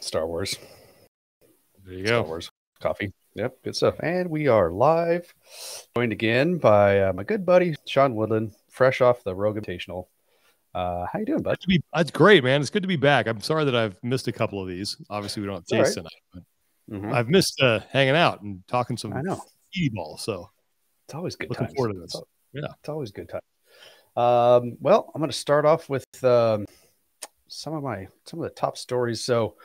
Star Wars. There you Star go. Wars coffee. Yep, good stuff. And we are live, joined again by uh, my good buddy Sean Woodland, fresh off the Rogue Invitational. Uh, how you doing, bud? Be- That's great, man. It's good to be back. I'm sorry that I've missed a couple of these. Obviously, we don't have It's taste right. tonight, but Mhm. I've missed uh, hanging out and talking some I know ball. So it's always good Looking times. forward to It's this. al- Yeah. it's always good time. Um, well, I'm going to start off with um, some of my some of the top stories. So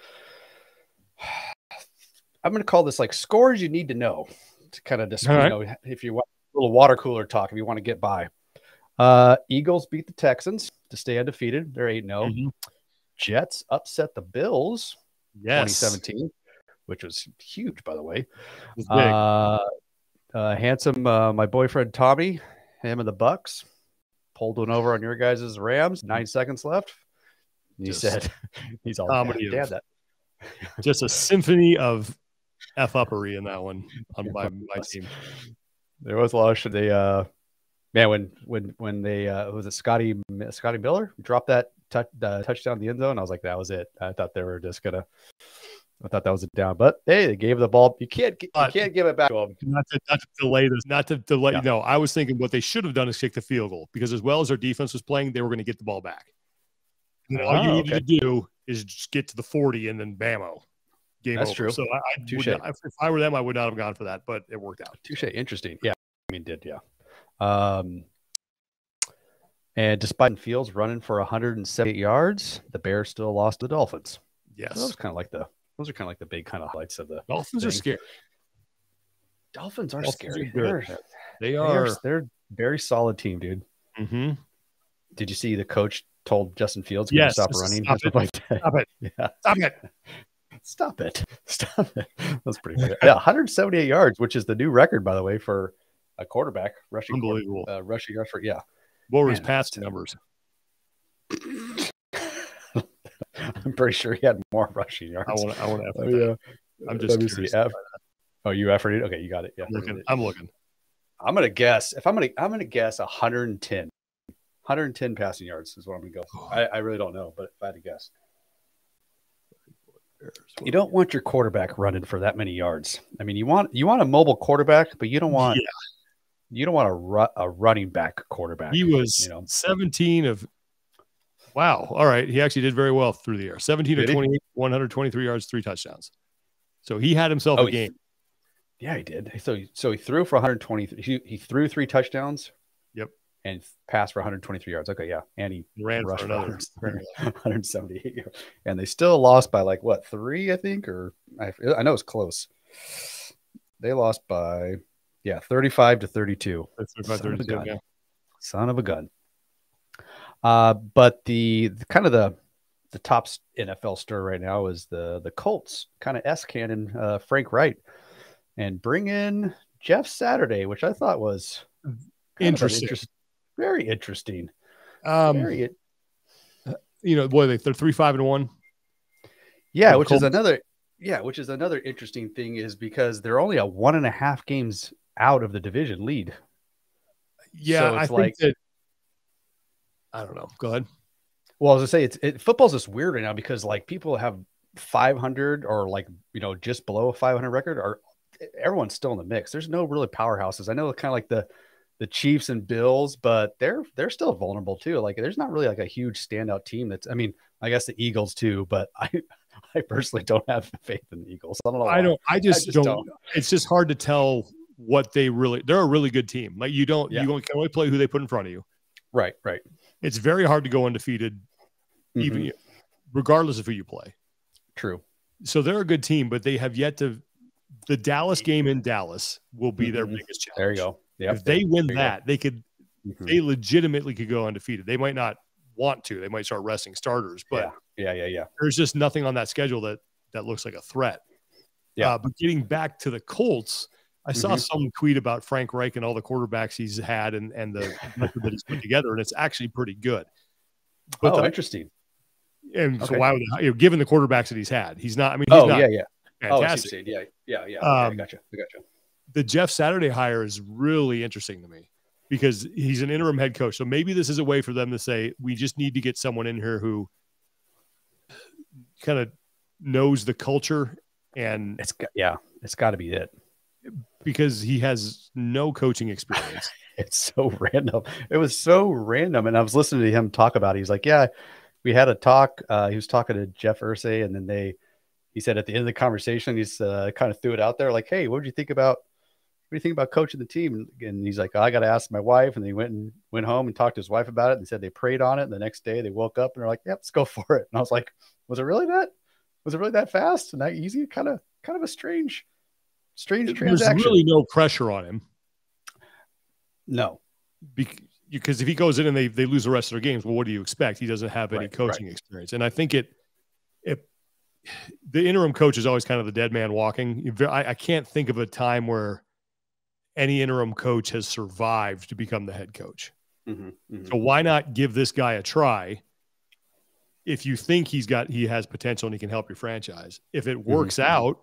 I'm going to call this like scores you need to know to kind of just All you right. know if you want a little water cooler talk if you want to get by. Uh, Eagles beat the Texans to stay undefeated. They're eight 0 Mhm. Jets upset the Bills yes, 2017, which was huge, by the way. Uh, uh, handsome, uh, my boyfriend Tommy, him and the Bucks pulled one over on your guys' Rams. Nine seconds left. He said, "He's all comedy that." Just a symphony of f uppery in that one on my, my team. There was a lot of. They, uh, man, when when when they uh, was it Scotty Scotty Miller dropped that touch uh, touchdown in the end zone, I was like, that was it. I thought they were just gonna. I thought that was a down, but hey, they gave the ball. You can't you But- can't give it back to them. Not to, not to delay this, not to delay. Yeah. No, I was thinking what they should have done is kick the field goal because as well as their defense was playing, they were going to get the ball back. And all you Oh, needed to do is just get to the 40 and then bammo. Game That's over. true. So I, I would not, if I were them, I would not have gone for that, but it worked out. Touche. Interesting. Yeah. I mean, did yeah. Um, and despite Fields running for 178 yards, the Bears still lost to the Dolphins. Yes. So those kind of like the those are kind of like the big kind of highlights of the Dolphins are thing. scary. Dolphins are Dolphins scary. They're, They they're they're very solid team, dude. Mm-hmm. Did you see the coach told Justin Fields Yes, to stop running? stop something like that? Stop it. Yeah. Stop it. Stop it. Stop it. That's pretty good. Yeah, 178 yards, which is the new record, by the way, for a quarterback rushing Unbelievable. uh, rushing yards for yeah. What were his passing numbers? I'm pretty sure he had more rushing yards. I want to. I want to. Oh, yeah. I'm just curious. F- oh, you efforted. Okay, you got it. Yeah. I'm looking. I'm looking. I'm gonna guess. If I'm gonna, I'm gonna guess 110. 110 passing yards is what I'm gonna go. Oh. I, I really don't know, but if I had to guess, you don't want your quarterback running for that many yards. I mean, you want you want a mobile quarterback, but you don't want Yeah. you don't want a ru- a running back quarterback. He was you know. 17 of. Wow. All right. He actually did very well through the air. 17 Did of he? 28, 123 yards, three touchdowns. So he had himself Oh, a game. Yeah, he did. So he, so he threw for 120. He, he threw three touchdowns. And passed for 123 yards. Okay, yeah. And he Ran for rushed for another. 178 yards. And they still lost by like what three, I think, or I, I know it's close. They lost by yeah, 35 to 32. That's about Son of a 32, gun. yeah. Son of a gun. Uh, but the, the kind of the the top NFL stir right now is the the Colts kind of S cannon uh, Frank Reich and bring in Jeff Saturday, which I thought was of Interesting. Very interesting. Um, very, you know, boy, they, they're three, five, and one. yeah, which is another yeah, which is another interesting thing is because they're only a one and a half games out of the division lead. Yeah, So I it's think like- that. I don't know. Go ahead. Well, as I say, it's it, football's just weird right now because like people have 500 or like you know just below a 500 record, or everyone's still in the mix. There's no really powerhouses. I know kind of like the the Chiefs and Bills, but they're they're still vulnerable too. Like there's not really like a huge standout team. That's I mean, I guess the Eagles too, but I I personally don't have faith in the Eagles. I don't know. I don't. I just, just don't, don't. It's just hard to tell what they really. They're a really good team. Like you don't. Yeah. You can only play who they put in front of you. Right, right. It's very hard to go undefeated, even Mhm. regardless of who you play. True. So they're a good team, but they have yet to. The Dallas game in Dallas will be their Mhm. biggest challenge. There you go. Yeah. If they win that, they could. Mhm. They legitimately could go undefeated. They might not want to. They might start resting starters, but yeah, yeah, yeah, yeah. there's just nothing on that schedule that that looks like a threat. Yeah. Uh, but getting back to the Colts, I saw Mhm. some tweet about Frank Reich and all the quarterbacks he's had and and the that he's put together, and it's actually pretty good. But oh, the- interesting. and so why would you know, given the quarterbacks that he's had, he's not. I mean, he's Oh, not yeah, yeah. Oh, I fantastic. saying. yeah, yeah, yeah. Okay, I Um, gotcha. I gotcha. The Jeff Saturday hire is really interesting to me because he's an interim head coach. So maybe this is a way for them to say, we just need to get someone in here who kind of knows the culture and it's yeah, it's got to be it because he has no coaching experience. it's so random. It was so random, and I was listening to him talk about. it. He's like, "Yeah, we had a talk. Uh, he was talking to Jeff Irsay, and then they, he said at the end of the conversation, he's uh, kind of threw it out there, like, "Hey, what did you think about?" What do you think about coaching the team? And he's like, oh, I got to ask my wife. And he went and went home and talked to his wife about it and said they prayed on it. And the next day they woke up and they're like, yep, let's go for it. And I was like, was it really that? Was it really that fast and that easy? Kind of, kind of a strange, strange There's transaction. really no pressure on him. No, because if he goes in and they, they lose the rest of their games, well, what do you expect? He doesn't have any Right, coaching experience. And I think it, it, the interim coach is always kind of the dead man walking. I, I can't think of a time where any interim coach has survived to become the head coach. Mhm, mhm. So why not give this guy a try? If you think he's got he has potential and he can help your franchise. If it works out,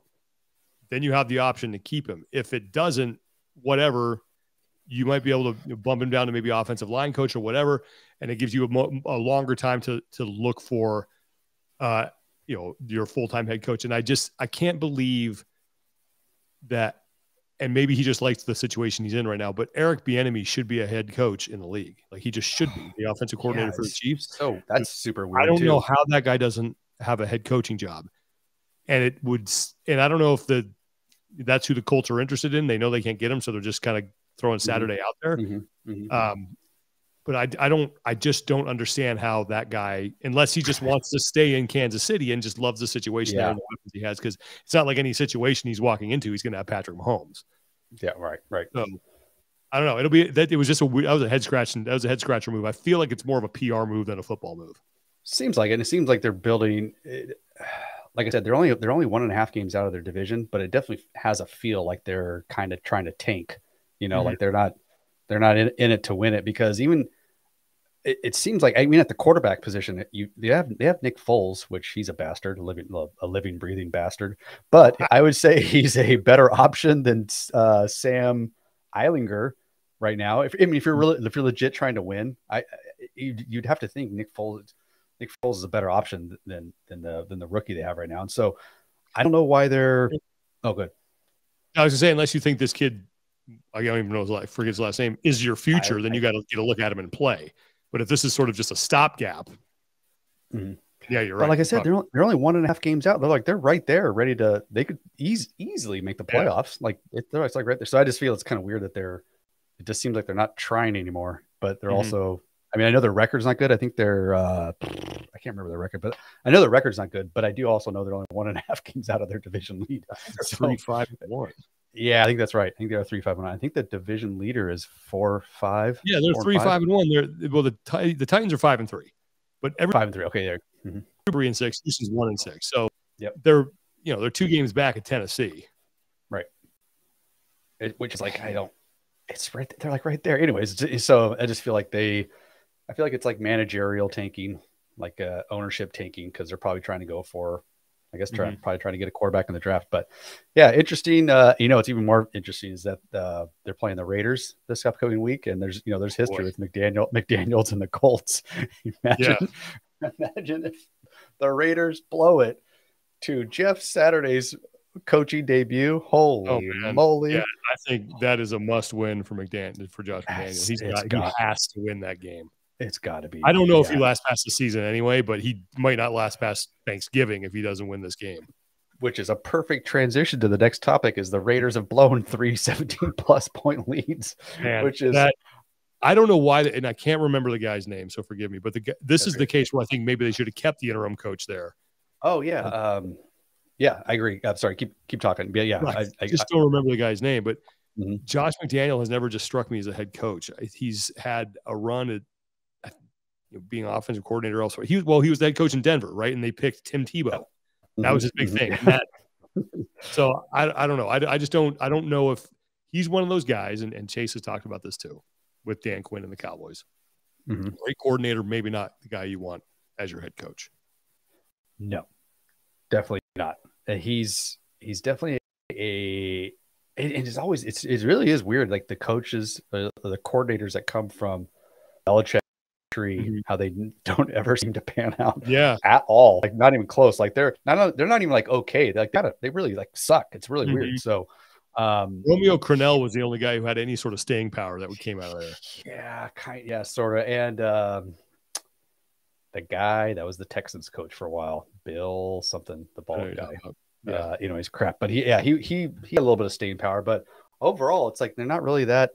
then you have the option to keep him. If it doesn't, whatever, you might be able to bump him down to maybe offensive line coach or whatever, and it gives you a, mo- a longer time to to look for, uh, you know, your full time head coach. And I just I can't believe that. And maybe he just likes the situation he's in right now. But Eric Bieniemy should be a head coach in the league. Like he just should be the offensive coordinator Yeah, for the Chiefs. So that's super weird. I don't too. know how that guy doesn't have a head coaching job. And it would, and I don't know if the that's who the Colts are interested in. They know they can't get him, so they're just kind of throwing Saturday out there. Mhm, mhm. Um, but I, I don't, I just don't understand how that guy, unless he just wants to stay in Kansas City and just loves the situation Yeah. he has, because it's not like any situation he's walking into, he's going to have Patrick Mahomes. Yeah, right, right. So I don't know. It'll be that it was just a that was a head scratch and that was a head scratcher move. I feel like it's more of a PR move than a football move. Seems like it. And it seems like they're building. It, like I said, they're only they're only one and a half games out of their division, but it definitely has a feel like they're kind of trying to tank. You know, Mhm. like they're not they're not in, in it to win it because even it, it seems like I mean at the quarterback position you they have they have Nick Foles, which he's a bastard, a living a living breathing bastard. But I would say he's a better option than uh, Sam Ehlinger right now. If I mean if you're really if you're legit trying to win, I you'd, you'd have to think Nick Foles Nick Foles is a better option than than the than the rookie they have right now. And so I don't know why they're oh good. I was gonna say, unless you think this kid, I don't even know his life, forget his last name, is your future, I- then you got to get a look at him and play. But if this is sort of just a stopgap, Mhm. yeah, you're But right. like I said, they're only, they're only one and a half games out. They're like they're right there, ready to. They could eas- easily make the Yeah. playoffs. Like it, they're it's like right there. So I just feel it's kind of weird that they're. It just seems like they're not trying anymore. But they're Mhm. also. I mean, I know their record's not good. I think they're. uh I can't remember their record, but I know their record's not good. But I do also know they're only one and a half games out of their division lead. So, three, five, one. Yeah, I think that's right. I think they're three, five, and nine. I think the division leader is four, five. Yeah, they're three, five, and one. They're well, the the Titans are five and three, but every five and three. Okay, there. Mhm. three and six. Houston's one and six. So Yep. they're you know they're two games back at Tennessee. it, which is like I don't. It's right. They're like right there. Anyways, so I just feel like they. I feel like it's like managerial tanking, like uh, ownership tanking, because they're probably trying to go for, I guess, try, probably trying to get a quarterback in the draft. But yeah, interesting. Uh, you know, it's even more interesting is that uh, they're playing the Raiders this upcoming week, and there's you know there's history Boy. with McDaniel, McDaniel's and the Colts. imagine, imagine if the Raiders blow it to Jeff Saturday's coaching debut. Holy man. moly! Yeah, I think that is a must win for McDaniel for Josh McDaniel. He's got, got- he has to win that game. It's got to be. I don't know if he yeah. lasts past the season anyway, but he might not last past Thanksgiving if he doesn't win this game. which is a perfect transition to the next topic is the Raiders have blown three 17 plus point leads, Man, which is that I don't know why, and I can't remember the guy's name, so forgive me. But the this is the case where I think maybe they should have kept the interim coach there. oh yeah, um, yeah, I agree. I'm sorry, keep keep talking. Yeah, yeah, Right. I, I, just don't remember the guy's name, but Mhm. Josh McDaniel has never just struck me as a head coach. He's had a run at you know, being offensive coordinator elsewhere. He was well, he was head coach in Denver, right? And they picked Tim Tebow. That was his big Mhm. thing. That- so I, I don't know. I, I just don't I don't know if he's one of those guys. And, and Chase has talked about this too with Dan Quinn and the Cowboys. Mhm. Great coordinator, maybe not the guy you want as your head coach. No, definitely not. He's he's definitely a and and it's always it's it really is weird. Like the coaches, uh, the coordinators that come from Belichick tree, Mhm. how they don't ever seem to pan out Yeah. at all. Like not even close. Like they're not they're not even like okay. They're like kind of they really like suck. It's really Mhm. weird. So um Romeo Crennel was the only guy who had any sort of staying power that came out of there. yeah, kind yeah, sort of. And um the guy that was the Texans coach for a while, Bill something, the bald guy. know. Yeah. Uh, you know, he's crap. But he yeah, he he he had a little bit of staying power, but overall it's like they're not really that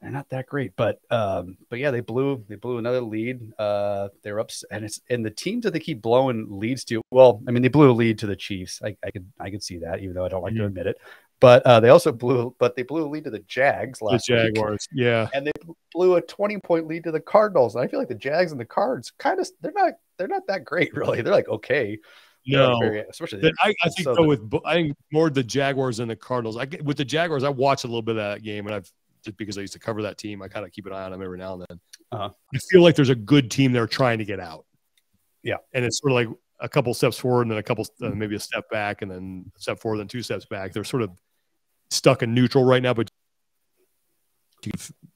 they're not that great. But um, but yeah, they blew they blew another lead. Uh they're up and it's and the teams that they keep blowing leads to well, I mean they blew a lead to the Chiefs. I, I could I could see that, even though I don't like to Mhm. admit it. But uh they also blew but they blew a lead to the Jags The last week Jaguars. Yeah. and they blew a 20 point lead to the Cardinals. And I feel like the Jags and the Cards kind of they're not they're not that great really. They're like okay. No. very- especially But I, I think so though with I think more the Jaguars than the Cardinals. I with the Jaguars, I watched a little bit of that game, and I've just because I used to cover that team, I kind of keep an eye on them every now and then. Uh-huh. I feel like there's a good team there trying to get out. Yeah. and it's sort of like a couple steps forward and then a couple, uh, Mm-hmm. maybe a step back, and then a step forward, then two steps back. They're sort of stuck in neutral right now, but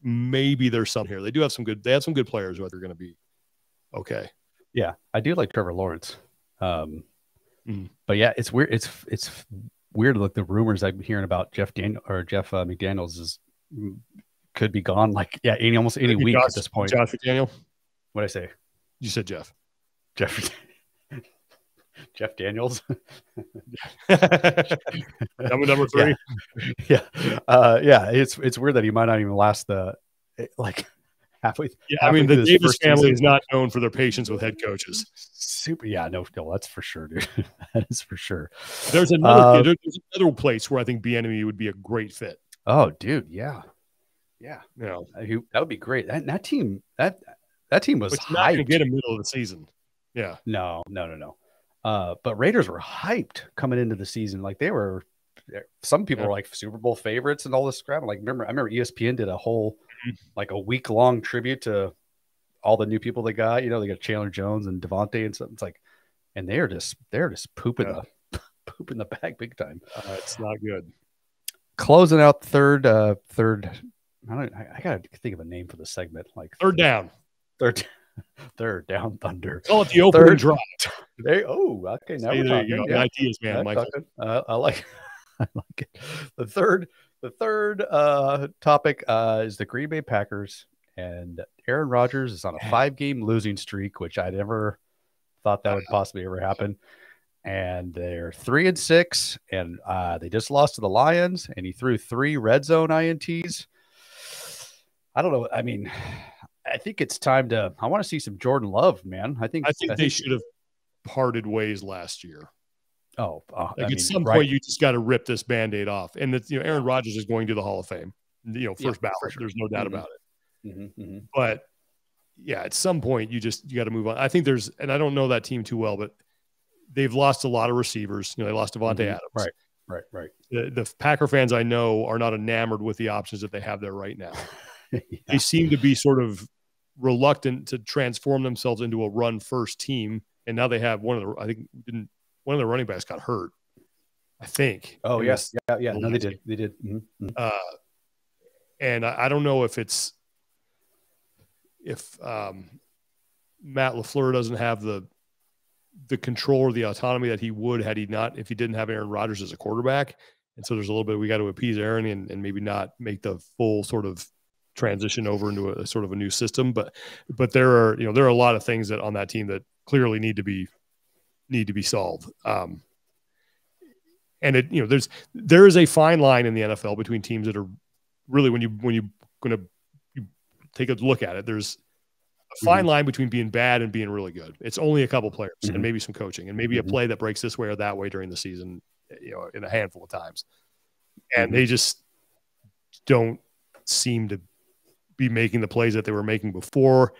maybe there's some here. They do have some good. They have some good players, but they're going to be okay. Yeah, I do like Trevor Lawrence. Um, Mhm. but yeah, it's weird. It's it's weird. Like the rumors I'm hearing about Jeff Daniel or Jeff uh, McDaniel's is mm, could be gone. Like yeah, any almost any week Josh- at this point. Josh McDaniel, What I say, you said Jeff. Jeff Jeff Daniels. number number three. yeah, uh, yeah. It's it's weird that he might not even last the like halfway. Yeah, I mean the Davis family season. is not known for their patience with head coaches. Super. Yeah, no, no, that's for sure, dude. that is for sure. There's another Uh, there's another place where I think Bieniemy would be a great fit. Oh, dude, yeah, yeah. You know, Uh, that would be great. That, that team, that that team was you're not get a middle of the season. Yeah, No, no, no, no. Uh, but Raiders were hyped coming into the season. Like they were. Some people Yeah. were like Super Bowl favorites and all this crap. Like remember, I remember ESPN did a whole Mhm. like a week long tribute to all the new people they got. You know, they got Chandler Jones and Davante and something. It's like, and they're just they're just pooping Yeah. the pooping the bag big time. uh, it's not good. Closing out third, uh, third. I don't. I, I gotta think of a name for the segment. Like Third down. third, third down thunder. Call it the opening Third- drive. There. Oh, okay. Now Hey, we're you talking. go. Yeah. Ideas, man. Michael. Uh, I like. I like it. The third. The third uh, topic uh, is the Green Bay Packers, and Aaron Rodgers is on a five-game losing streak, which I never thought that would possibly ever happen. And they're three and six, and uh, they just lost to the Lions, and he threw three red zone ints. I don't know. I mean, I think it's time to. I want to see some Jordan Love, man. I think. I think they should have parted ways last year. Oh, uh, Like I at mean, some right. point, you just got to rip this band-aid off. And it's, you know, Aaron Rodgers is going to the Hall of Fame. You know, first for ballot. sure. There's no doubt Mhm. about it. Mhm, mhm. But yeah, at some point, you just you got to move on. I think there's, and I don't know that team too well, but they've lost a lot of receivers. You know, they lost Davante Mhm. Adams. Right, right, right. The, the Packer fans I know are not enamored with the options that they have there right now. Yeah. They seem to be sort of reluctant to transform themselves into a run first team. And now they have one of the, I think, didn't one of the running backs got hurt. I think. Oh yes, yeah, yeah. No, they did. They did. Mhm, mhm. Uh, and I, I don't know if it's if um, Matt LaFleur doesn't have the the control or the autonomy that he would had he not if he didn't have Aaron Rodgers as a quarterback. And so there's a little bit we got to appease Aaron and, and maybe not make the full sort of transition over into a, sort of a new system. But but there are you know there are a lot of things that on that team that clearly need to be need to be solved. Um, and it you know there's there is a fine line in the NFL between teams that are really when you when you going to take a look at it there's a fine line between being bad and being really good it's only a couple players Mhm. and maybe some coaching and maybe a play that breaks this way or that way during the season you know in a handful of times and Mhm. they just don't seem to be making the plays that they were making before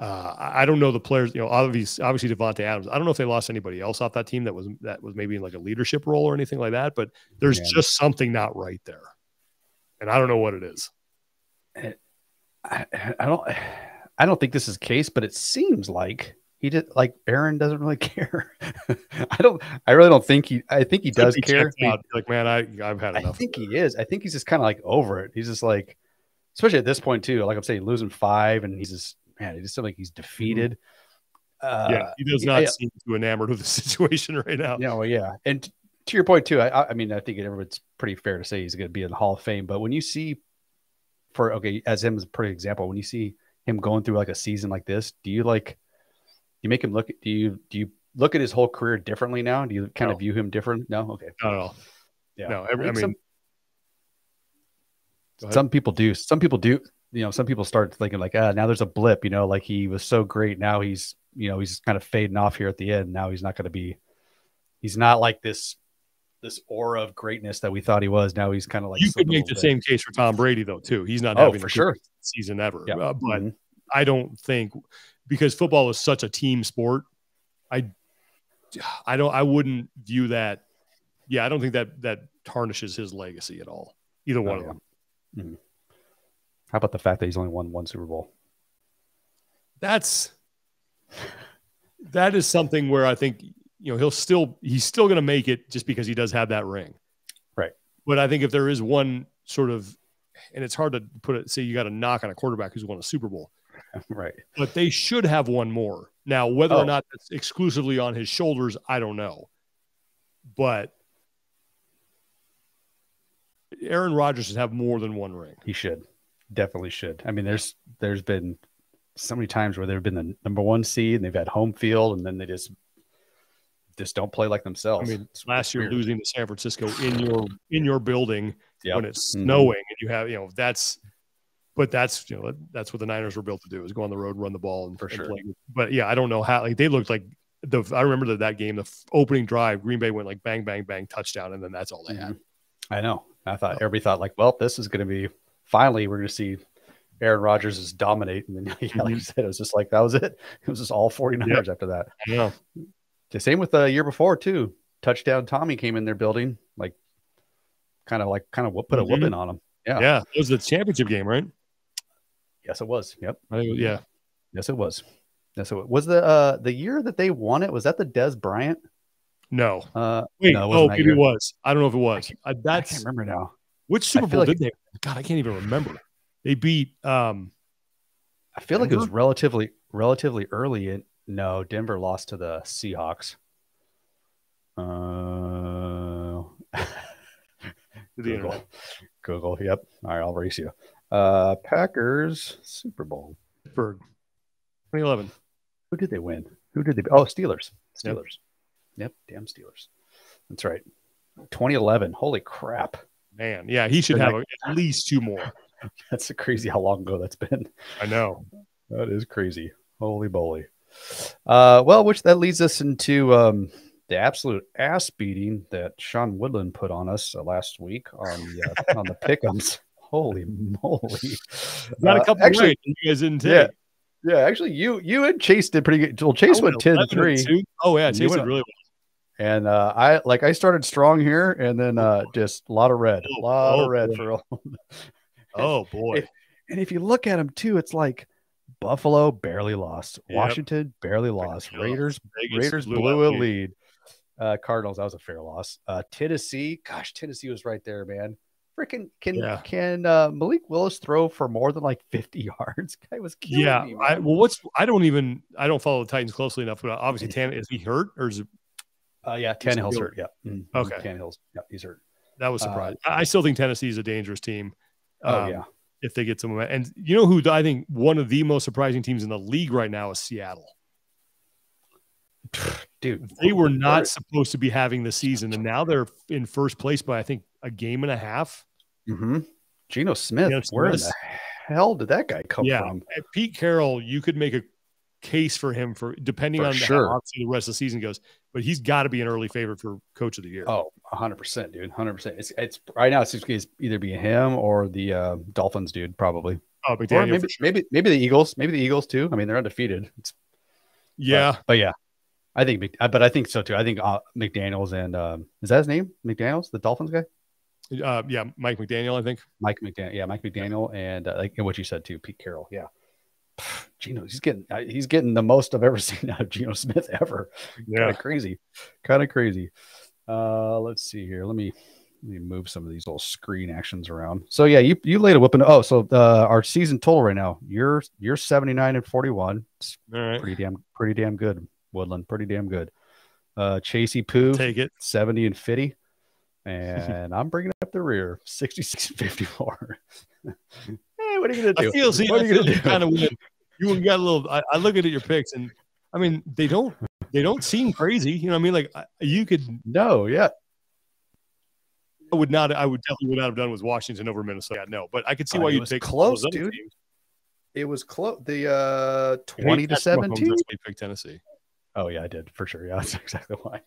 uh, I I don't know the players. You know, obviously, obviously Davante Adams. I don't know if they lost anybody else off that team that was that was maybe in like a leadership role or anything like that. But there's Yeah. just something not right there, and I don't know what it is. I, I don't. I don't think this is the case, but it seems like he did. Like Aaron doesn't really care. I don't. I really don't think he. I think he does be care. out. Like, man, I I've had enough. I think he is. I think he's just kind of like over it. He's just like, especially at this point too. Like I'm saying, losing five, and he's just. man, it just seems like he's defeated. Uh, yeah, he does not seem too enamored with the situation right now. Yeah, well, yeah, and t- to your point too, I, I mean, I think it's pretty fair to say he's going to be in the Hall of Fame. But when you see, for okay, as him as a pretty example, when you see him going through like a season like this, do you like, you make him look? Do you do you look at his whole career differently now? Do you kind no. of view him different? No, okay, not at all. Yeah, no, every, I, mean, some, some people do. Some people do. You know, some people start thinking like, ah, now there's a blip. You know, like he was so great. Now he's, you know, he's kind of fading off here at the end. Now he's not going to be. He's not like this this aura of greatness that we thought he was. Now he's kind of like you could make the bit. same case for Tom Brady though too. He's not oh, having for sure season ever, uh, but mm-hmm. I don't think because football is such a team sport. I I don't I wouldn't view that. Yeah, I don't think that that tarnishes his legacy at all. Either one oh, of them. Mm-hmm. How about the fact that he's only won one Super Bowl? That's that is something where I think you know he'll still he's still going to make it just because he does have that ring, right? But I think if there is one sort of, and it's hard to put it, say you got a knock on a quarterback who's won a Super Bowl, right? But they should have one more. Now, whether oh. or not that's exclusively on his shoulders, I don't know. But Aaron Rodgers should have more than one ring. He should, definitely should. I mean, there's there's been so many times where they've been the number one seed and they've had home field, and then they just just don't play like themselves. I mean, it's last year losing to San Francisco in your in your building yep. when it's mm-hmm. snowing and you have you know that's but that's you know that's what the Niners were built to do is go on the road, run the ball, and for and sure. Play. But yeah, I don't know how like they looked like the I remember that that game the opening drive Green Bay went like bang bang bang touchdown and then that's all they mm-hmm. had. I know. I thought oh. everybody thought like, well, this is going to be finally we're going to see Aaron Rodgers is dominate. And then, yeah, like you mm-hmm. said, it was just like that was it. It was just all 49ers yep. after that. Yeah. The same with the year before too. Touchdown Tommy came in their building, like kind of like kind of what put a mm-hmm. whooping on him. Yeah, yeah. It was the championship game, right? Yes, it was. Yep. Was, yeah. Yes, it was. Yes, it was. was the uh the year that they won it. Was that the Dez Bryant? No. Uh, Wait, no, oh, maybe it was. I don't know if it was. I, that's, I can't remember now. Which Super Bowl like did they? God, I can't even remember. They beat. um I feel Denver? like it was relatively relatively early in no, Denver lost to the Seahawks. Uh, Google. Google. Yep. All right, I'll race you. Uh, Packers Super Bowl. Pittsburgh. 2011. Who did they win? Who did they? Oh, Steelers. Steelers. Yep. yep. Damn Steelers. That's right. 2011. Holy crap. Man, yeah, he should have at least two more. That's crazy how long ago that's been. I know. That is crazy. Holy moly. Uh, well, which that leads us into um, the absolute ass beating that Sean Woodland put on us uh, last week on the uh, on the pickums. Holy moly! Got a uh, couple actually, you guys didn't take. Yeah, yeah, actually, you you and Chase did pretty good. Well, Chase went 10 3. Oh, yeah, Chase did really well. And uh, I like I started strong here, and then uh, just a lot of red, a lot oh, of red boy. for. oh boy! and if you look at them too, it's like Buffalo barely lost. Yep. Washington barely lost. Raiders Vegas Raiders blew, blew a lead. Uh, Cardinals that was a fair loss. Uh, Tennessee, gosh, Tennessee was right there, man. Freaking can yeah. can uh, Malik Willis throw for more than like fifty yards? Guy was killing yeah. Me, I, well, what's I don't even I don't follow the Titans closely enough, but obviously Tan is he hurt or is it? Uh, yeah, Tannehill's hurt. Yeah. Mm-hmm. Okay. Tannehill's. Yeah, he's hurt. That was surprising. Uh, I still think Tennessee is a dangerous team. Oh um, yeah if they get some. And you know who I think one of the most surprising teams in the league right now is Seattle. Dude, they were not supposed to be having the season, and now they're in first place by I think a game and a half. Mm-hmm. Geno Smith, Geno Smith. where the hell did that guy come yeah. from? Pete Carroll, you could make a case for him for depending for on sure. how the rest of the season goes, but he's got to be an early favorite for coach of the year. Oh, 100%, dude. 100%. It's it's right now it's, it's either be him or the uh, Dolphins dude probably. Oh, McDaniel maybe, sure. maybe maybe the Eagles, maybe the Eagles too. I mean, they're undefeated. It's, yeah. But, but, yeah. I think but I think so too. I think uh, McDaniels and um, is that his name? McDaniels, the Dolphins guy? Uh, yeah, Mike McDaniel, I think. Mike McDaniel, yeah, Mike McDaniel, and uh, like what you said too, Pete Carroll, yeah. Geno, he's getting he's getting the most I've ever seen out of Geno Smith ever. Yeah, kind of crazy, kind of crazy. Uh, let's see here. Let me let me move some of these little screen actions around. So yeah, you you laid a whooping. Oh, so uh, our season total right now, you're you're 79 and 41. It's All right. pretty damn pretty damn good. Woodland, pretty damn good. Uh, Chasey Poo, Take it. 70 and 50. And I'm bringing up the rear, 66 and 54. hey, what are you gonna do? I feel, see, what I are you gonna you do? kind of win. You got a little. I, I look at your picks, and I mean, they don't. They don't seem crazy. You know, what I mean, like I- you could. No, yeah. I would not. I would definitely would not have done with Washington over Minnesota. No, but I could see Uh, why it you'd was close, dude. teams. It was close. The uh 20 to 17. That's why picked Tennessee. Oh yeah, I did for sure. Yeah, that's exactly why.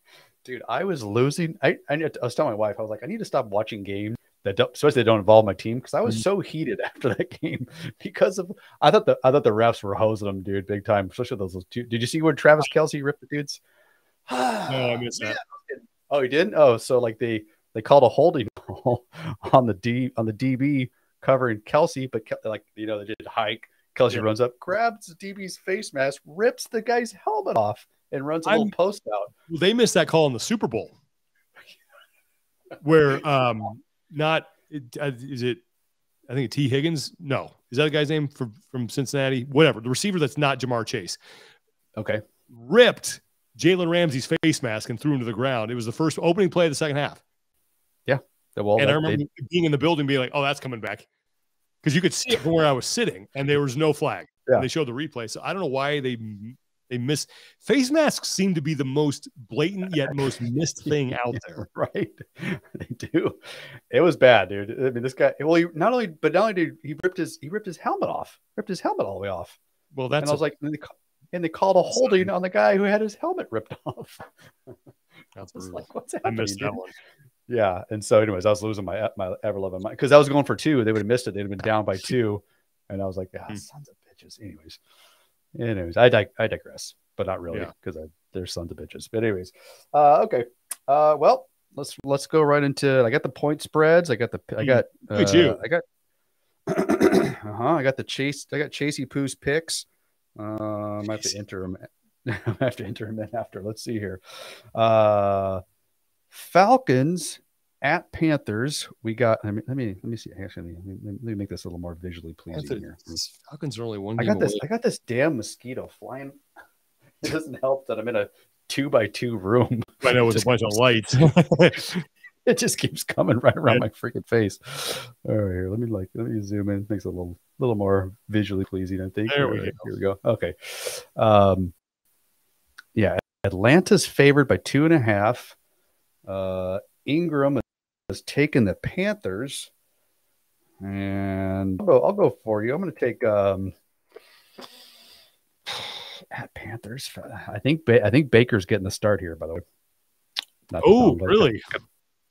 Dude, I was losing. I I, need to- I was telling my wife, I was like, I need to stop watching games that don't, especially they don't involve my team, because I was Mhm. so heated after that game because of I thought the I thought the refs were hosing them, dude, big time. Especially those, those two. Did you see where Travis Kelce ripped the dudes? No, I missed that. Oh, he didn't. Oh, so like they they called a holding call on the D on the DB covering Kelce, but like you know they did hike. Kelce Yeah. runs up, grabs the DB's face mask, rips the guy's helmet off, and runs a little post out. Well, they missed that call in the Super Bowl, where um, not uh, is it? I think Tee Higgins. No, is that a guy's name from from Cincinnati? Whatever, the receiver that's not Ja'Marr Chase Okay. ripped Jalen Ramsey's face mask and threw him to the ground. It was the first opening play of the second half, Yeah. Well, and I remember being in the building, being like, "Oh, that's coming back," because you could see it from where I was sitting, and there was no flag. Yeah. And they showed the replay, so I don't know why they they miss face masks. Seem to be the most blatant yet most missed thing out there. right? they do. It was bad, dude. I mean, this guy. Well, he not only, but not only did he ripped his he ripped his helmet off, ripped his helmet all the way off, Well, that's, and I was like, and they, and they called a holding on the guy who had his helmet ripped off. That's brutal. like, what's I happening? missed that dude? one. Yeah, and so, anyways, I was losing my my ever loving mind because I was going for two. They would have missed it. They'd have been down by two, and I was like, ah, Hmm. sons of bitches. Anyways, anyways, I dig- I digress, but not really because I they're sons of bitches. But anyways, uh, okay, uh, well, let's let's go right into. I got the point spreads. I got the I Hmm. got Look at uh, you. I got. uh huh. I got the chase. I got Chasey Poo's picks. Um, I have to enter them. I have to enter them in after. Let's see here. Uh, Falcons at Panthers. We got. Let me let me let me see. Actually, let me, let me make this a little more visually pleasing here. Falcons are only one I game it. got this. away. I got this damn mosquito flying. It doesn't help that I'm in a two by two room. I know with a bunch of lights. It just keeps coming right around Yeah. my freaking face. All right, here. Let me like let me zoom in. Makes it a little little more visually pleasing. I think. There we All right, go. Here we go. Okay. Um. Yeah, Atlanta's favored by two and a half. Uh, Ingram has taken the Panthers, and I'll go, I'll go for you. I'm going to take um at Panthers. I think I think Baker's getting the start here. By the way. Oh, really?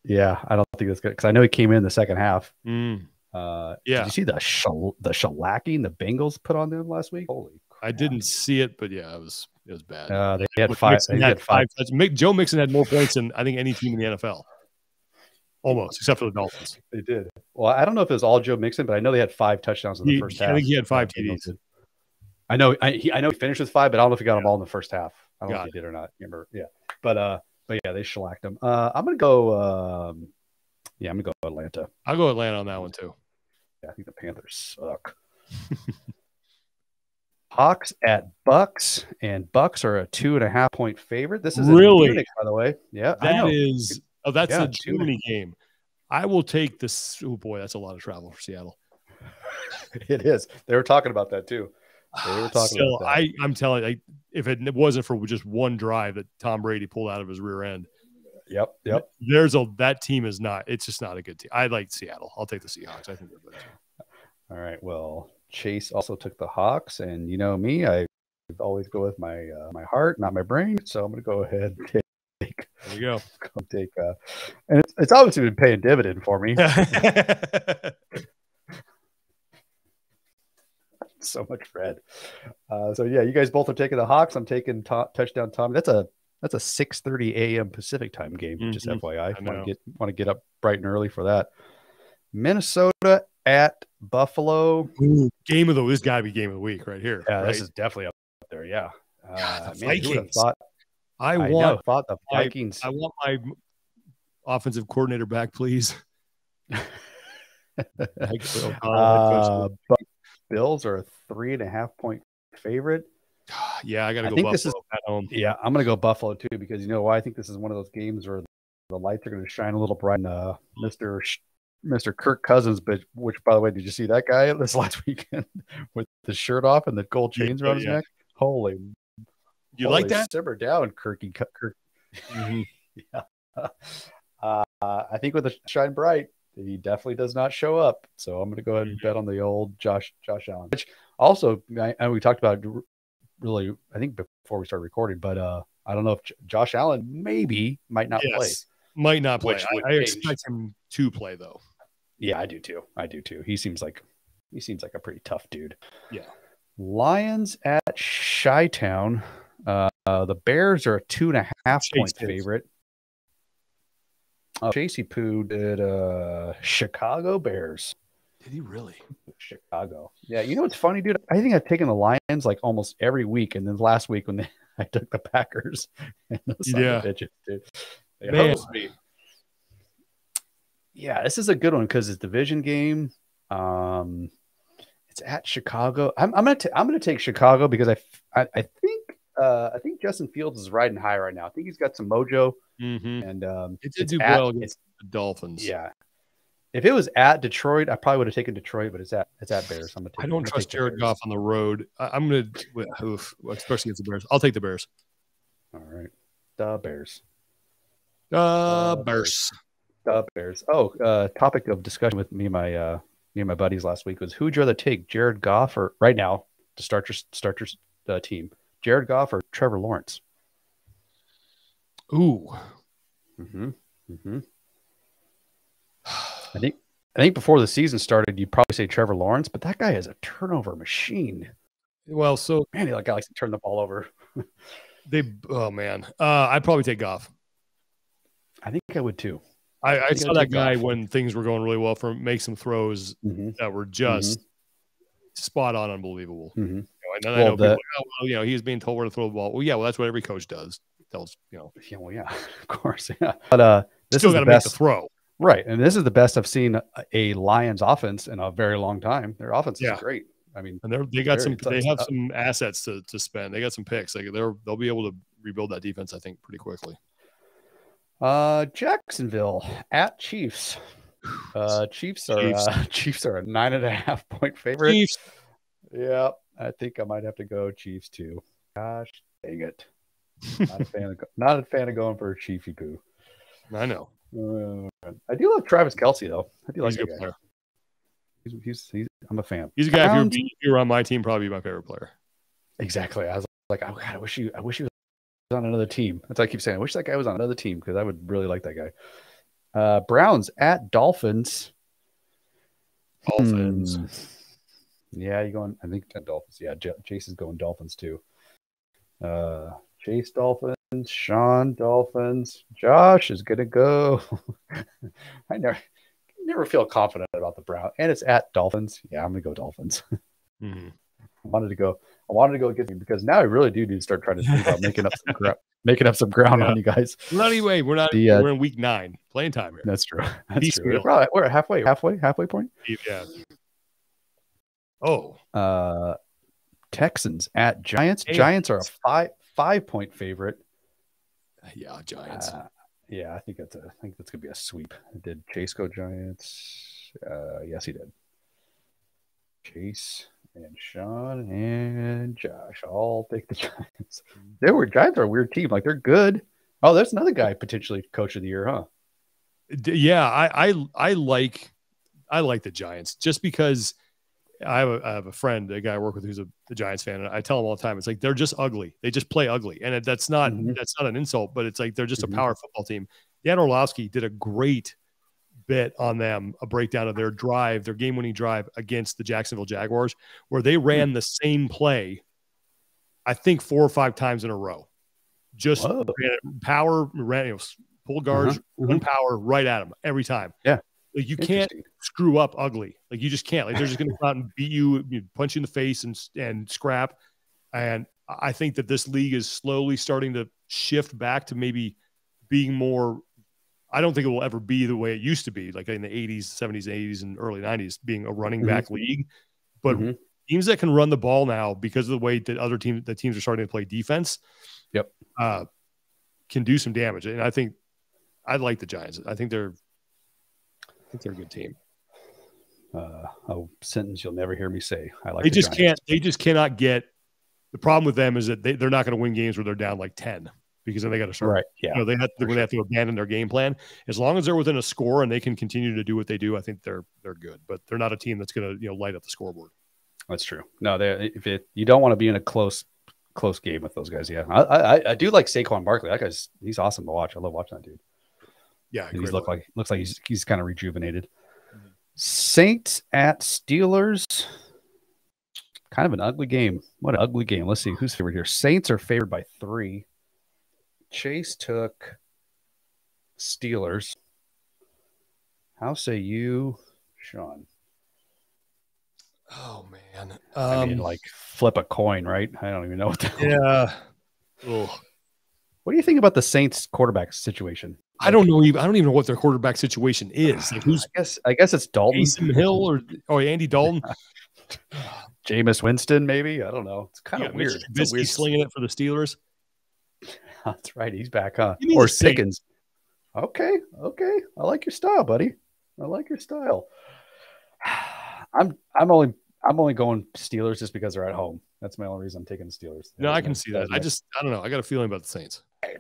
yeah, I don't think that's good because I know he came in the second half. Mm, Uh, Yeah. Did you see the shell, the shellacking the Bengals put on them last week? Holy, I didn't see it, but yeah, it was it was bad. Uh, they had five. They had had five. Joe Mixon had more points than I think any team in the NFL, almost except for the Dolphins. They did. Well, I don't know if it was all Joe Mixon, but I know they had five touchdowns in the He- first I think he had five TDs. I know. I, he, I know he finished with five, but I don't know if he got them all in the first half. I don't know Got if he did or not. Remember? Yeah. But uh, but yeah, they shellacked them. Uh, I'm gonna go. Um, yeah, I'm gonna go Atlanta. I'll go Atlanta on that one too. Yeah, I think the Panthers suck. Hawks at Bucks, and Bucks are a two and a half point favorite. This is Really? Munich, by the way. Yeah, I know. is oh, that's Yeah, a two- Germany game. I will take this. Oh boy, that's a lot of travel for Seattle. it is. They were talking about that too. They were talking Still, about that. I I'm telling you, if it wasn't for just one drive that Tom Brady pulled out of his rear end, Yep, yep. there's a that team is not. It's just not a good team. I like Seattle. I'll take the Seahawks. I think they're good. All right. Well, Chase also took the Hawks, and you know me, I always go with my uh, my heart, not my brain. So I'm going to go ahead and take There you go. go take. Uh, and it's, it's obviously been paying dividend for me. so much red. Uh, so yeah, you guys both are taking the Hawks. I'm taking to- touchdown Tommy. That's a that's a 6:30 a.m. Pacific time game. Just Mhm. FYI, I want to get want to get up bright and early for that. Minnesota at Buffalo. game of the this got to be game of the week right here. Yeah, right? this is definitely up there. Yeah. Uh, God, the man, who would've Vikings. thought, I I, want thought the Vikings. I want my offensive coordinator back, please. uh, Bills are a three and a half point favorite. Yeah, I got to go. think Buffalo this is- at home. Yeah, I'm going to go Buffalo too because you know why? I think this is one of those games where the lights are going to shine a little bright. And, uh, Mr. Sh- Mr. Kirk Cousins, but which, by the way, did you see that guy this last weekend with the shirt off and the gold Yeah, chains around his yeah. neck? Holy, You holy like that? Simmer down, Kirky. Kirk. Mhm. Uh, I think with the shine bright, he definitely does not show up. So I'm going to go ahead and Mhm. bet on the old Josh Josh Allen. Which also, I, and we talked about really, I think before we started recording, but uh, I don't know if J- Josh Allen maybe might not play. Yes. Might not play. Which I, I expect him to play though. Yeah, I do too. I do too. He seems like he seems like a pretty tough dude. Yeah. Lions at Chi Town. Uh, the Bears are a two and a half Chase point is. favorite. Uh, Chasey Poo did uh, Chicago Bears. Did he really? Chicago. Yeah, you know what's funny, dude? I think I've taken the Lions like almost every week, and then last week when they, I took the Packers, and those Yeah. bitches, dude, they Man. host me. Yeah, this is a good one because it's division game. Um, it's at Chicago. I'm, I'm gonna t- I'm gonna take Chicago because I I think uh, I think Justin Fields is riding high right now. I think he's got some mojo, Mm-hmm. and um, It did do at- well against the Dolphins. yeah. If it was at Detroit, I probably would have taken Detroit, but it's at it's at Bears. I'm gonna take, I don't trust Jared Goff on the road. I, I'm gonna, oof, especially against the Bears. I'll take the Bears. All right, the Bears. Uh, Bears. The Bears. Oh, uh, topic of discussion with me and my uh, me and my buddies last week was who would you rather take, Jared Goff or right now to start your start your uh, team, Jared Goff or Trevor Lawrence? Ooh, Mm-hmm. Mm-hmm. I think I think before the season started, you'd probably say Trevor Lawrence, but that guy is a turnover machine. well, so Man, he like guy likes to turn the ball over. they. Oh man, uh, I'd probably take Goff. I think I would too. I, I think saw that guy Goff. when things were going really well for him make some throws Mm-hmm. that were just spot on, unbelievable. Mm-hmm. You know, and then I Well, know people, the- oh, well, you know, he's being told where to throw the ball. Well, yeah, well, that's what every coach does. Tells you know, Yeah, well, yeah, of course, yeah. But uh, this still got to make the throw. right? And this is the best I've seen a, Lions offense in a very long time. Their offense Yeah. is great. I mean, And they're, they got some. They have stuff. some assets to, to spend. They got some picks. Like they're they'll be able to rebuild that defense. I think pretty quickly. uh, Jacksonville at Chiefs. Uh, Chiefs are Chiefs. Uh, Chiefs are a nine and a half point favorite. Chiefs. Yeah, I think I might have to go Chiefs too. Gosh, dang it! Not a fan of not a fan of going for a Chiefy poo. I know. Uh, I do love Travis Kelce though. I do like He's a good guy. player. He's, he's, he's I'm a fan. He's a guy. If Browns- you're, if you're on my team, probably my favorite player. Exactly. I was like, oh god, I wish you, I wish he was on another team. That's what I keep saying. I wish that guy was on another team because I would really like that guy. Uh, Browns at Dolphins. Dolphins. Hmm. Yeah, you're going? I think at Dolphins. Yeah, J- Chase is going Dolphins too. Uh, Chase Dolphins, Sean Dolphins, Josh is gonna go. I never, never feel confident about the Brown, and it's at Dolphins. Yeah, I'm gonna go Dolphins. Mhm. I wanted to go. I wanted to go get me because now I really do need to start trying to think about making up some ground, making up some ground Yeah. on you guys. Well, anyway, we're not. The, uh, we're in week nine, playing time here. That's true. That's Be true. We're, probably, we're halfway, halfway, halfway point. Yeah. Oh, Uh, Texans at Giants. Hey. Giants are a five five point favorite. yeah, Giants. Uh, yeah, I think that's a. I think that's gonna be a sweep. Did Chase go Giants? Uh, yes, he did. Chase and Sean and Josh all take the Giants. They were Giants are a weird team. Like they're good. Oh, there's another guy potentially coach of the year, huh? Yeah, I, I I like I like the Giants just because I have a, I have a friend, a guy I work with who's a, a Giants fan, and I tell him all the time, it's like they're just ugly. They just play ugly, and it, that's not Mhm. that's not an insult, but it's like they're just Mhm. a power football team. Dan Orlovsky did a great bit on them, a breakdown of their drive, their game-winning drive against the Jacksonville Jaguars, where they ran the same play, I think four or five times in a row. Just ran power, ran you know, pull guards, Uh-huh, power right at them every time. Yeah. Like you can't screw up ugly. Like you just can't. Like they're just going to come out and beat you, you know, punch you in the face and and scrap. And I think that this league is slowly starting to shift back to maybe being more I don't think it will ever be the way it used to be, like in the 80s, 70s, 80s, and early 90s, being a running back mm-hmm. league. But mm-hmm. teams that can run the ball now, because of the way that other teams, the teams are starting to play defense, yep, uh, can do some damage. And I think I like the Giants. I think they're, think they're a good team. Uh, a sentence you'll never hear me say. I like. They the just Giants. can't. They just cannot get. The problem with them is that they, they're not going to win games where they're down like ten because then they got to start. Right. Yeah. You know, they have to, they have to abandon their game plan. As long as they're within a score and they can continue to do what they do, I think they're they're good. But they're not a team that's going to you know light up the scoreboard. That's true. No, they if it you don't want to be in a close close game with those guys. Yeah, I I, I do like Saquon Barkley. That guy's he's awesome to watch. I love watching that dude. Yeah, he's look like looks like he's he's kind of rejuvenated. Mm-hmm. Saints at Steelers. Kind of an ugly game. What an ugly game. Let's see who's favored here. Saints are favored by three. Chase took Steelers. How say you, Sean? Oh man, um, I mean, um, like flip a coin, right? I don't even know what. The yeah. What do you think about the Saints quarterback situation? I don't know. Even, I don't even know what their quarterback situation is. Like who's? I guess. I guess it's Dalton Taysom Hill or or oh, Andy Dalton. Jameis Winston, maybe. I don't know. It's kind of weird. Trubisky weird... slinging it for the Steelers. That's right. He's back, huh? Or Sickens. Okay. Okay. I like your style, buddy. I like your style. I'm I'm only I'm only going Steelers just because they're at home. That's my only reason I'm taking the Steelers. No, I can see that. I just I don't know. I got a feeling about the Saints. I,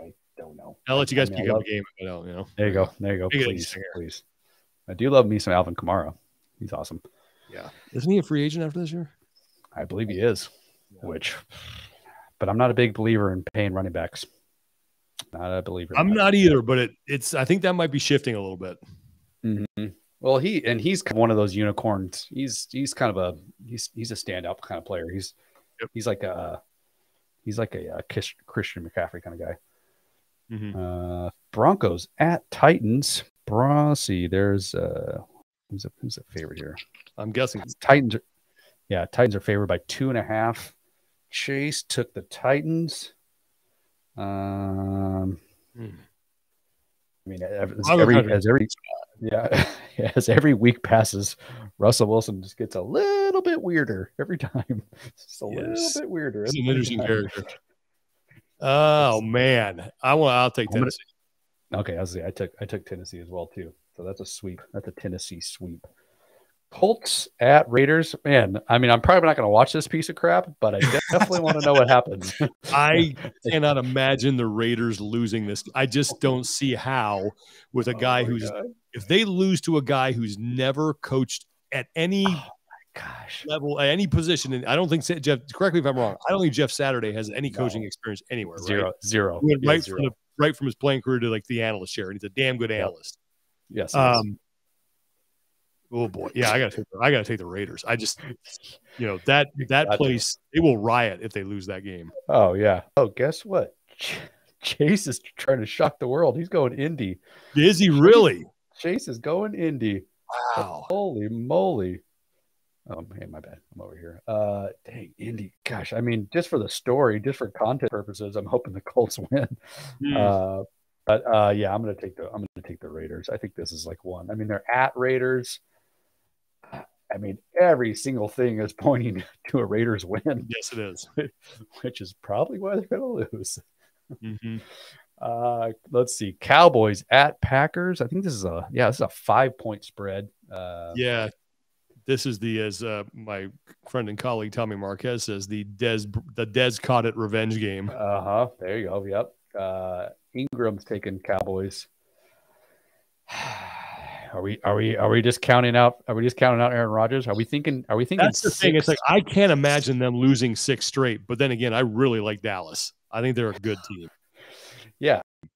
I don't know. I'll let you guys I mean, pick up a game. I don't, you know. There you go. There you go. Please, please. I do love me some Alvin Kamara. He's awesome. Yeah. Isn't he a free agent after this year? I believe he is. Yeah. Which but I'm not a big believer in paying running backs. Not a believer. I'm not either, but it, it's. I think that might be shifting a little bit. Mm-hmm. Well, he and he's one of those unicorns. He's he's kind of a he's he's a standout kind of player. He's yep. he's like a he's like a, a Christian McCaffrey kind of guy. Mm-hmm. Uh, Broncos at Titans. See, there's uh who's a who's a favorite here? I'm guessing Titans. Are, yeah, Titans are favored by two and a half. Chase took the Titans. Um, hmm. I mean, as every, as every yeah, as every week passes, Russell Wilson just gets a little bit weirder every time. Just a yes. little bit weirder. He's an interesting time. character. Oh man, I want. I'll take Tennessee. Okay, I was. I took. I took Tennessee as well too. So that's a sweep. That's a Tennessee sweep. Colts at Raiders. Man, I mean, I'm probably not going to watch this piece of crap, but I definitely want to know what happens. I cannot imagine the Raiders losing this. I just don't see how with a oh guy oh who's God. if they lose to a guy who's never coached at any oh gosh level at any position. And I don't think Jeff. Correct me if I'm wrong. I don't think Jeff Saturday has any coaching no. experience anywhere. Zero, right? zero. right yeah, zero. from the, right from his playing career to like the analyst chair, and he's a damn good analyst. Yes. Um, Oh boy, yeah, I gotta take. The, I gotta take the Raiders. I just, you know, that that place they will riot if they lose that game. Oh yeah. Oh, guess what? Chase is trying to shock the world. He's going Indy. Is he really? Chase is going Indy. Wow. Holy moly. Oh man, my bad. I'm over here. Uh dang, Indy. Gosh, I mean, just for the story, just for content purposes, I'm hoping the Colts win. Mm. Uh but uh yeah, I'm gonna take the I'm gonna take the Raiders. I think this is like one. I mean, they're at Raiders. I mean, every single thing is pointing to a Raiders win. Yes, it is. Which is probably why they're to lose. Mm-hmm. Uh, let's see, Cowboys at Packers. I think this is a yeah, this is a five point spread. Uh, yeah, this is the as uh, my friend and colleague Tommy Marquez says the Dez the Dez caught it revenge game. Uh huh. There you go. Yep. Uh, Ingram's taking Cowboys. Are we are we are we just counting out are we just counting out Aaron Rodgers? Are we thinking are we thinking That's the six? thing. It's like I can't imagine them losing six straight. But then again, I really like Dallas. I think they're a good team.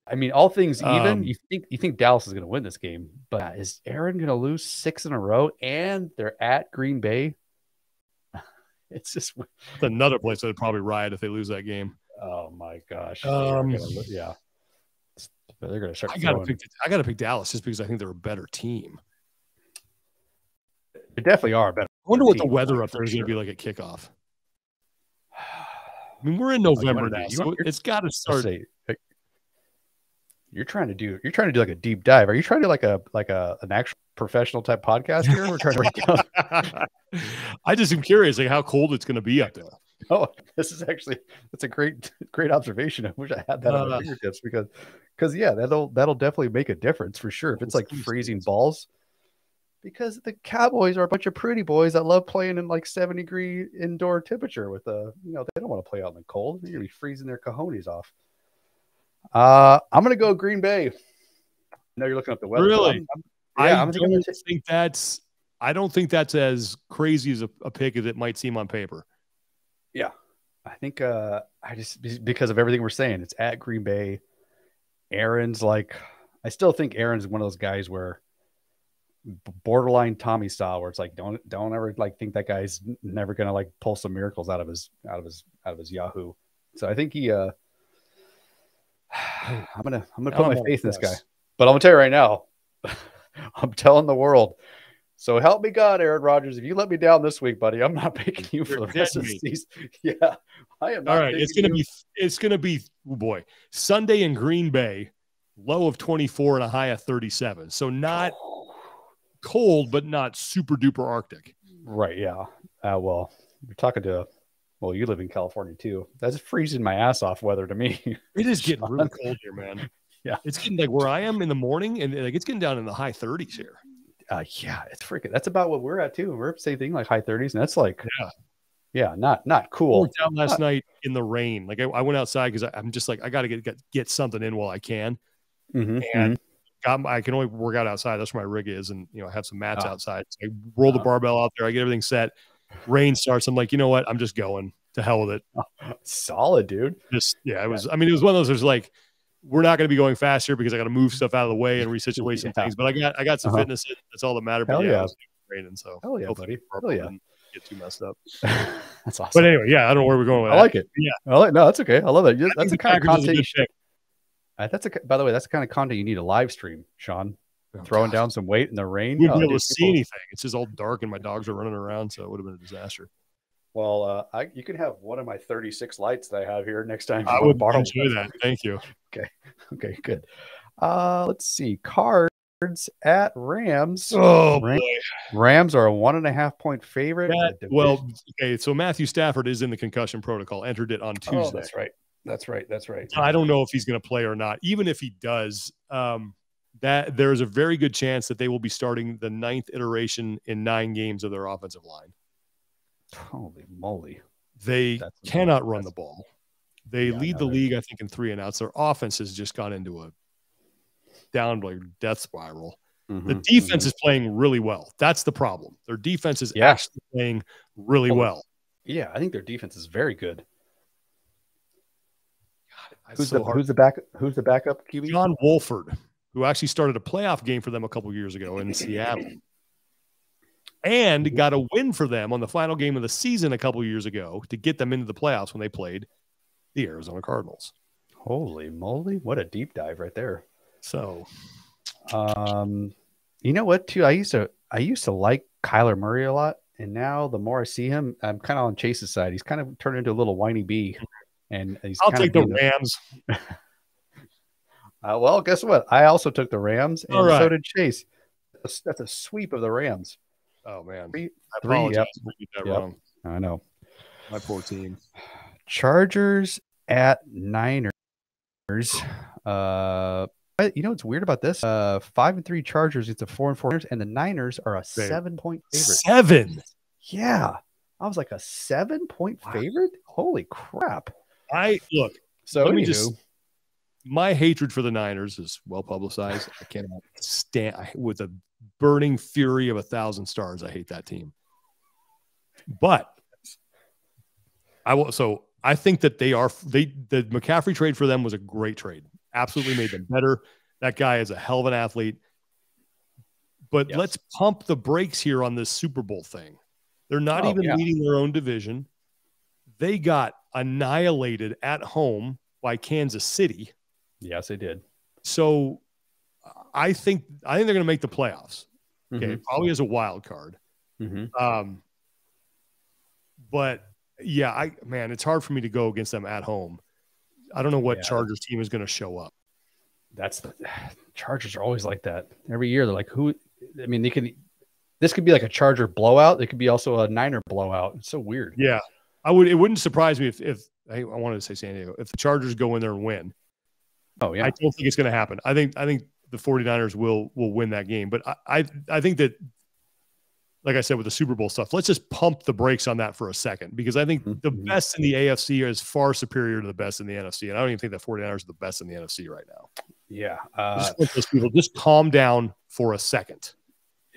I mean, all things even, um, you think you think Dallas is going to win this game, but is Aaron going to lose six in a row and they're at Green Bay? It's just it's another place that would probably riot if they lose that game. Oh my gosh! Um, yeah, they're going to start. I got to pick. I got to pick Dallas just because I think they're a better team. They definitely are better. I wonder what the weather up there is going to be like at kickoff. I mean, we're in November now, so it's got to start. Say, you're trying to do you're trying to do like a deep dive. Are you trying to like a like a an actual professional type podcast here? We're trying to break down. I just am curious, like how cold it's going to be up there. Oh, this is actually that's a great great observation. I wish I had that on my Uh. fingertips because because yeah, that'll that'll definitely make a difference for sure. If it's like freezing balls, because the Cowboys are a bunch of pretty boys that love playing in like seven degree indoor temperature with a you know they don't want to play out in the cold. They're gonna be freezing their cojones off. Uh, I'm gonna go Green Bay. Know you're looking up the weather. Really? I'm- I'm- yeah, I I'm don't think that's. I don't think that's as crazy as a, a pick as it might seem on paper. Yeah. I think uh I just because of everything we're saying, it's at Green Bay. Aaron's like I still think Aaron's one of those guys where borderline Tommy style where it's like don't don't ever like think that guy's never gonna like pull some miracles out of his out of his out of his Yahoo. So I think he uh I'm gonna I'm gonna put I'm my on faith in this guy. But I'm gonna tell you right now, I'm telling the world. So help me God, Aaron Rodgers. If you let me down this week, buddy, I'm not picking you for You're the dead rest to of the season. Yeah, I am. Not All right, it's gonna you. be it's gonna be oh boy Sunday in Green Bay, low of 24 and a high of 37. So not cold, but not super duper Arctic. right. Yeah. Uh, well, you're talking to. Well, you live in California too. That's freezing my ass off weather to me. It is getting really cold here, man. Yeah. it's getting like where I am in the morning, and like it's getting down in the high 30s here. uh, yeah, it's freaking. That's about what we're at too. We're same thing, like high 30s, and that's like, Yeah. yeah, not not cool. worked out last night in the rain. Like I, I went outside because I'm just like I got to get, get get something in while I can. Mhm, And got my, I can only work out outside. That's where my rig is, and you know I have some mats Ah. outside. So I roll the Ah. barbell out there. I get everything set. Rain starts. I'm like, you know what? I'm just going to hell with it. solid, dude. Just yeah, it was. I mean, it was one of those. There's like, we're not going to be going fast here because I got to move stuff out of the way and resituate some Yeah. things. But I got I got some Uh-huh. fitness. In. That's all that mattered. But Hell yeah, yeah. it was raining. So Hell yeah, buddy. Hell yeah. Get too messed up. that's awesome. But anyway, yeah, I don't know where we're going with I that. like it. Yeah. I like. No, that's okay. I love that. I That's the kind of a content. Uh, that's a. By the way, that's the kind of content you need a live stream, Sean. Oh, Throwing God. down some weight in the rain. We wouldn't Oh, be able dude, to see people- anything. It's just all dark and my dogs are running around, so it would have been a disaster. Well, uh, I, you can have one of my 36 lights that I have here next time. I would borrow enjoy that. Thank you. Okay, Okay. good. Uh, let's see. Cards at Rams. Oh Ram- Rams are a one and a half point favorite. That, well, okay. So Matthew Stafford is in the concussion protocol. Entered it on Oh, Tuesday. that's right. That's right. That's right. I don't know if he's going to play or not. Even if he does, um, that there is a very good chance that they will be starting the ninth iteration in nine games of their offensive line. Holy moly. They That's- cannot run the ball. They Yeah, lead the league, I think, in three and outs. Their offense has just gone into a down like death spiral. The Mhm, defense mhm. is playing really well. That's the problem. Their defense is Yeah. actually playing really Oh, well. Yeah, I think their defense is very good. It's Who's so the hard. who's the back who's the backup QB? John Wolford, who actually started a playoff game for them a couple years ago in Seattle, and got a win for them on the final game of the season a couple years ago to get them into the playoffs when they played the Arizona Cardinals. Holy moly! What a deep dive right there. So Um, you know what? Too, I used to I used to like Kyler Murray a lot, and now the more I see him, I'm kind of on Chase's side. He's kind of turned into a little whiny bee, and he's I'll take the Rams. Uh, well, guess what? I also took the Rams, and All right. so did Chase. That's, that's a sweep of the Rams. Oh man, Three, I three, yep. for that Yep. wrong. I know. My poor team. Chargers at Niners. Uh, you know what's weird about this? Uh, five and three Chargers. It's a four and four, and the Niners are a Favorite. seven point favorite. Seven. Yeah, I was like a seven point Wow. favorite. Holy crap! I look. So Let me anywho, just- My hatred for the Niners is well publicized. I cannot stand I- with a burning fury of a thousand stars. I hate that team. But I will. So I think that they are. They the McCaffrey trade for them was a great trade. Absolutely made them better. That guy is a hell of an athlete. But Yes. let's pump the brakes here on this Super Bowl thing. They're not Oh, even yeah. leading their own division. They got annihilated at home by Kansas City. Yes, they did. So I think I think they're going to make the playoffs. Okay, Mhm, probably as a wild card. mhm. Um, but yeah, I man, it's hard for me to go against them at home. I don't know what Yeah. Chargers team is going to show up. that's the Chargers are always like that every year. They're like, who? I mean, they could. This could be like a Charger blowout. It could be also a Niner blowout. It's so weird. Yeah, I would. It wouldn't surprise me if if I, I wanted to say San Diego if the Chargers go in there and win. Oh yeah, I don't think it's going to happen. I think I think the 49ers will will win that game, but I I, I think that like I said with the Super Bowl stuff, let's just pump the brakes on that for a second because I think the Mhm. best in the AFC is far superior to the best in the NFC. And I don't even think that 49ers are the best in the NFC right now. yeah. Uh, just want those people just calm down for a second.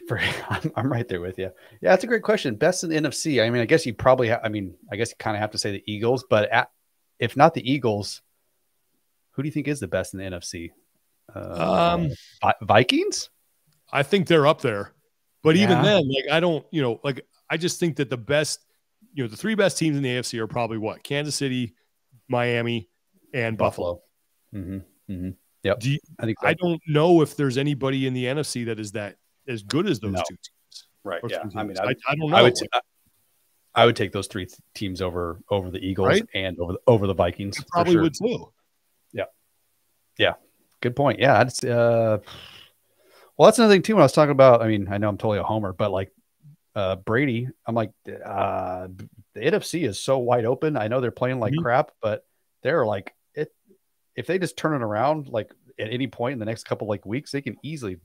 for, I'm, I'm right there with you. Yeah, that's a great question. Best in the NFC. I mean, I guess you probably. Ha- I mean, I guess you kind of have to say the Eagles, but at, if not the Eagles, who do you think is the best in the NFC? Uh, Um, Vikings. I think they're up there. But even then, like I don't, you know, like I just think that the best, you know, the three best teams in the AFC are probably what? Kansas City, Miami, and Buffalo. Mm-hmm. Mm-hmm. Yep. Do you, I think. So. I don't know if there's anybody in the NFC that is that as good as those No. two teams. right. Yeah. three I mean, I, I, I don't know. I would. T- I- would take those three th- teams over over the Eagles Right? and over the, over the Vikings. I probably sure. would too. Good point. Yeah. Uh, well, that's another thing too. When I was talking about, I mean, I know I'm totally a homer, but like uh, Brady, I'm like, uh, the NFC is so wide open. I know they're playing like Mhm. crap, but they're like, it, if they just turn it around, like at any point in the next couple like weeks, they can easily,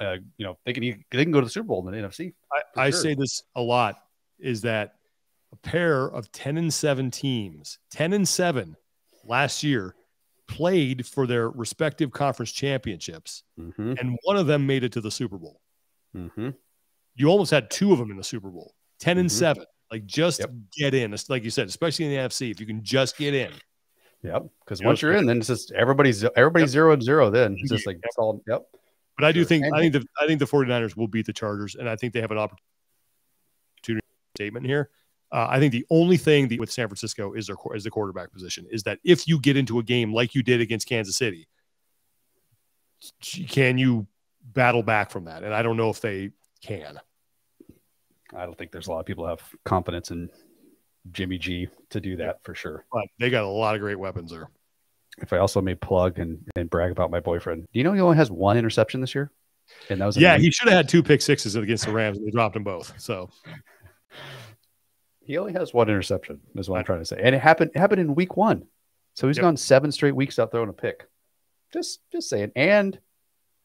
uh, you know, they can they can go to the Super Bowl in the NFC. I, I sure. say this a lot is that a pair of 10 and 7 teams, 10 and 7 last year, played for their respective conference championships, Mm-hmm. and one of them made it to the Super Bowl. Mm-hmm. You almost had two of them in the Super Bowl, 10 and Mhm. 7. Like just Yep. get in. It's like you said, especially in the NFC, if you can just get in. Yep. Because once you're in, then it's just everybody's everybody's zero and zero. Then it's just like Yep. it's all. Yep. But I do think I think the I think the 49ers will beat the Chargers, and I think they have an opportunity statement here. Uh, I think the only thing that with San Francisco is their is the quarterback position. Is that if you get into a game like you did against Kansas City, can you battle back from that? And I don't know if they can. I don't think there's a lot of people have confidence in Jimmy G to do that for sure. But they got a lot of great weapons there. If I also may plug and, and brag about my boyfriend, do you know he only has one interception this year? And that was Yeah, the- he should have had two pick sixes against the Rams, and they dropped them both. So he only has one interception. Is what I'm trying to say, and it happened it happened in week one. So he's Yep. gone seven straight weeks without throwing a pick. Just just saying. And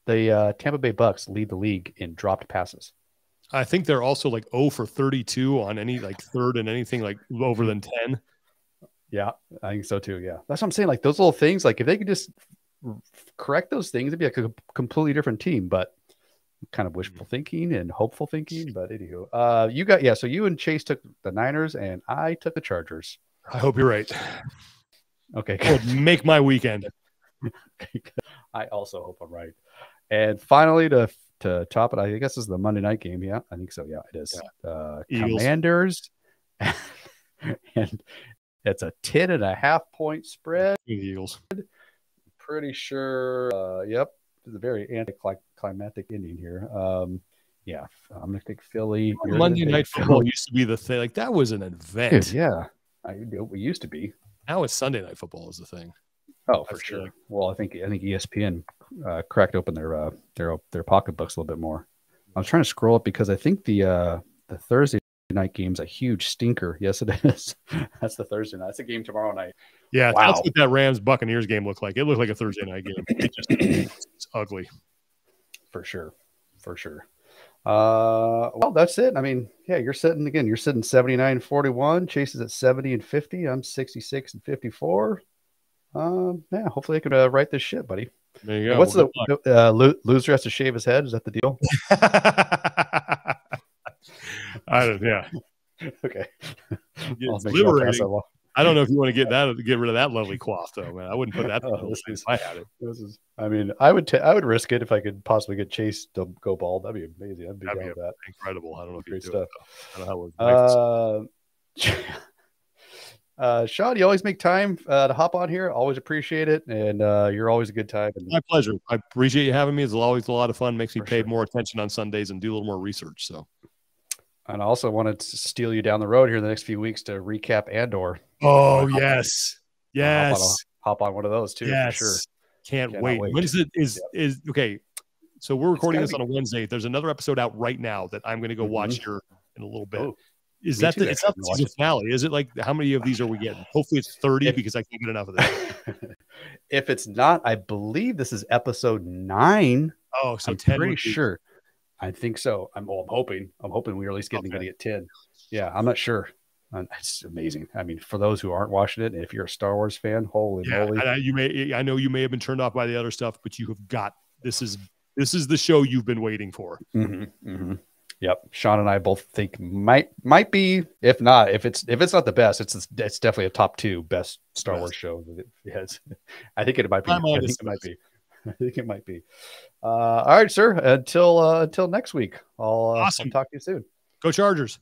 the uh, Tampa Bay Bucs lead the league in dropped passes. I think they're also like 0 for 32 on any like third and anything like over than 10. Yeah, I think so too. Yeah, that's what I'm saying. Like those little things, like if they could just correct those things, it'd be like a completely different team. But kind of wishful thinking and hopeful thinking. But anywho, uh, you got yeah. So you and Chase took the Niners, and I took the Chargers. I hope you're right. Okay, would make my weekend. I also hope I'm right. And finally, to to top it, I guess this is the Monday night game. Yeah, I think so. Yeah, it is. Uh, Eagles. Commanders, and it's a 10 and a half point spread. Eagles. Pretty sure. Uh, yep, a very anticlimactic ending here. Um, yeah, I'm gonna take Philly. Monday Night Football used to be the thing. Like that was an event. Yeah, I, we used to be. Now it's Sunday Night Football is the thing. Oh, for sure. like- Well, I think I think ESPN uh, cracked open their uh, their their pocketbooks a little bit more. I was trying to scroll up because I think the uh, the Thursday night game's a huge stinker. Yes, it is. That's the Thursday night. That's a game tomorrow night. Yeah, Wow. that's what that Rams Buccaneers game looked like. It looked like a Thursday night game. It just ugly. For sure. For sure. Uh, well, that's it. I mean, yeah, you're sitting again. You're sitting 79 41. Chase is at 70 and 50. I'm 66 and 54. Um, yeah, hopefully I can uh, write this shit, buddy. There you go. What's the uh, lo- loser has to shave his head? Is that the deal? I don't, yeah, okay. it's liberating. I don't know if you want to get that, get rid of that lovely cloth, though, man. I wouldn't put that. Oh, this is- I had it. This is, I mean, I would, ta- I would risk it if I could possibly get Chase to go bald. That'd be amazing. I'd be That'd down be with that. Incredible. I don't know if you do stuff. it. I don't know how it. Uh, uh, Sean, you always make time uh, to hop on here. Always appreciate it, and uh, you're always a good time. And My pleasure. I appreciate you having me. It's always a lot of fun. Makes me For pay sure. more attention on Sundays and do a little more research. So. and I also wanted to steal you down the road here in the next few weeks to recap Andor. Oh hop on- yes, hop on, yes, a- hop on one of those too yes. for sure. Can't Cannot wait. wait. When is it? Is is okay? So we're recording this on a Wednesday. There's another episode out right now that I'm going to go mm-hmm. watch here in a little bit. Oh, is that too, the, it's not the season finale? Is it like how many of these are we getting? Hopefully it's 30 If- because I can't get enough of this. if it's not, I believe this is episode nine. Oh, so I'm 10 pretty sure. I think so. I'm, well, I'm hoping. I'm hoping we're at least getting Okay. to get ten. Yeah, I'm not sure. Uh, It's amazing. I mean, for those who aren't watching it, if you're a Star Wars fan, holy Yeah, moly! and I, you may I know you may have been turned off by the other stuff, but you have got this is this is the show you've been waiting for. Mhm, mhm. Yep. Sean and I both think might might be if not if it's if it's not the best, it's it's definitely a top two best Star Best. Wars show. that it- Yes, I think it might be. I think it might be. I think it might be. Uh, all right, sir. Until uh, until next week. I'll, uh, Awesome. I'll talk to you soon. Go Chargers.